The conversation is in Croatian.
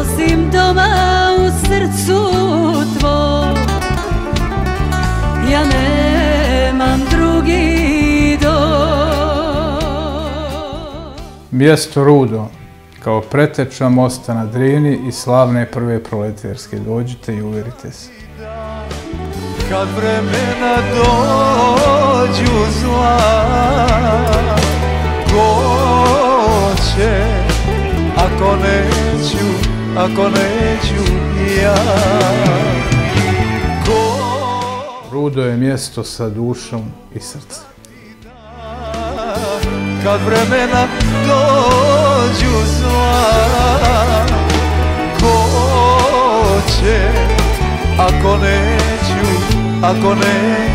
Osim doma u srcu tvoj Ja nemam drugi dom Mjesto Rudo, kao preteča mosta na Drini i slavne prve proletarske. Dođite i uvjerite se. Kad vremena dođu zla ako neću ja Ko Rudo je mjesto sa dušom i srcem. kad vremena dođu zla Ko će, ako neću, ako neću